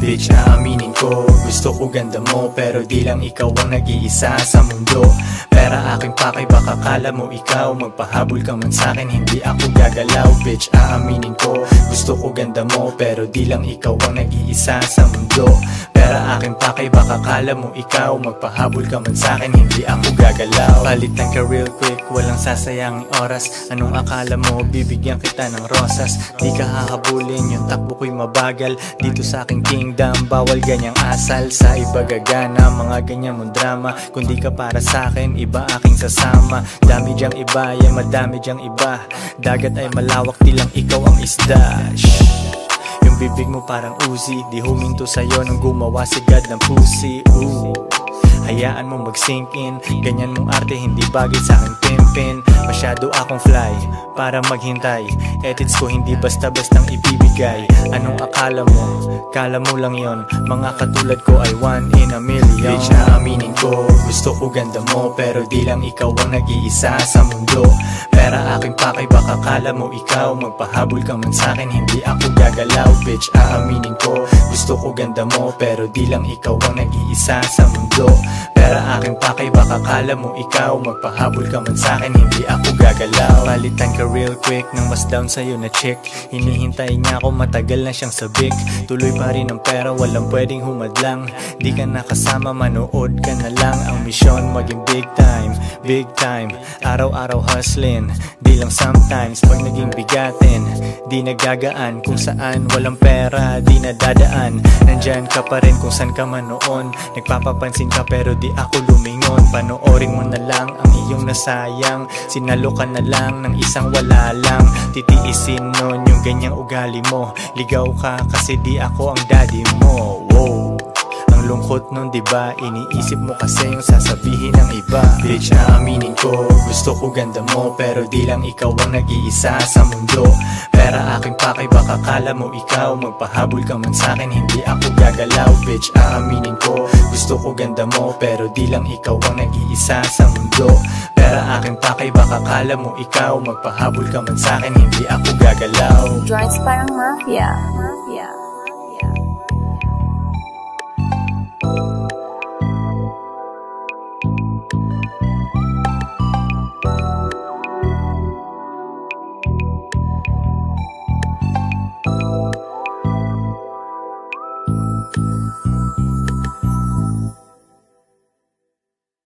Bitch, aaminin ko. Gusto ko ganda mo Pero di lang ikaw ang nag-iisa sa mundo. Pera aking pakay Baka kala mo ikaw Magpahabol ka man sa'kin. Hindi ako gagalaw Bitch, aaminin ko. Gusto ko ganda mo Pero di lang ikaw ang nag-iisa sa mundo aking pakay Baka kala mo ikaw Magpahabol ka man sa'kin Hindi ako gagalaw. Palitan ka real quick Walang sasayanging oras. Anong akala mo Bibigyan kita ng rosas. Di ka hahabulin Yung takbo ko'y mabagal. Dito sa aking kingdom Bawal ganyang asal. Sa iba gagana Mga ganyan mong drama. Kung di ka para sa akin Iba aking sasama. Dami diyang iba Yan madami diyang iba. Dagat ay malawak Di lang ikaw ang isda. Shh. Bibig mo parang uzi. Di huminto sa'yo nang gumawa si God ng pussy. Ooh. Hayaan mo mag-sink in. Ganyan mong arte hindi bagay sa aking pimpin Masyado akong fly para maghintay. Edits ko hindi basta-bastang ibibigay. Anong akala mo? Kala mo lang yon Mga katulad ko ay one in a million. Bitch ko Gusto ko ganda mo Pero di lang ikaw ang nag-iisa sa mundo. Pera aking pakay Baka kala mo ikaw Magpahabol ka man sa'kin. Hindi ako gagalaw Bitch aaminin ko. Gusto ko ganda mo Pero di lang ikaw ang nag-iisa sa mundo Pera aking pakay Baka kala mo ikaw Magpahabol ka man sa'kin Hindi ako gagalaw. Palitan ka real quick Nang mas down sa'yo na chick. Hinihintay niya ako Matagal na siyang sabik. Tuloy pa rin ang pera Walang pwedeng humadlang. Di ka nakasama Manood ka na lang. Ang misyon maging big time Big time. Araw-araw hustling Di lang sometimes Pag naging bigatin. Di nagagaan Kung saan walang pera Di nadadaan. Nandyan ka pa rin Kung saan ka man noon. Nagpapapansin ka pero di ako lumingon Panoorin mo na lang ang iyong nasayang. Sinalo ka na lang ng isang wala lang. Titiisin nun yung ganyang ugali mo. Ligaw ka kasi di ako ang daddy mo. Wow. Ang lungkot nun diba Iniisip mo kasi yung sasabihin ng iba. Bitch aaminin ko. Gusto ko ganda mo Pero di lang ikaw ang nag-iisa sa mundo Pera aking pakay Baka kala mo ikaw Magpahabol ka man sa'kin Hindi ako gagalaw Bitch aaminin ko Gusto ko ganda mo Pero di lang ikaw ang nag-iisa sa mundo Pera aking pakay Baka kala mo ikaw Magpahabol ka man sa'kin Hindi ako gagalaw Joints parang. Mafia.